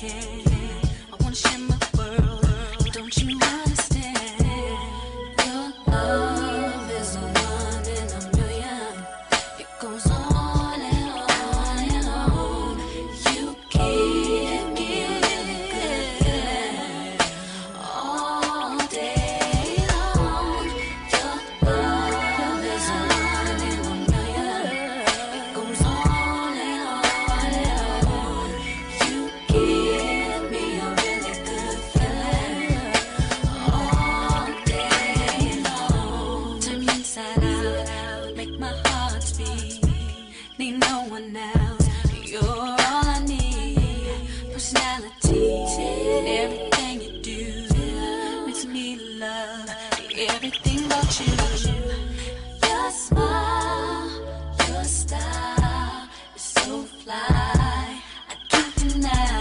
care. no one else. You're all I need. Personality, everything you do makes me love everything about you. Your smile, your style is so fly. I can't deny.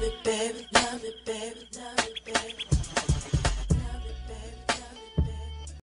love it, baby, love it, baby, love it.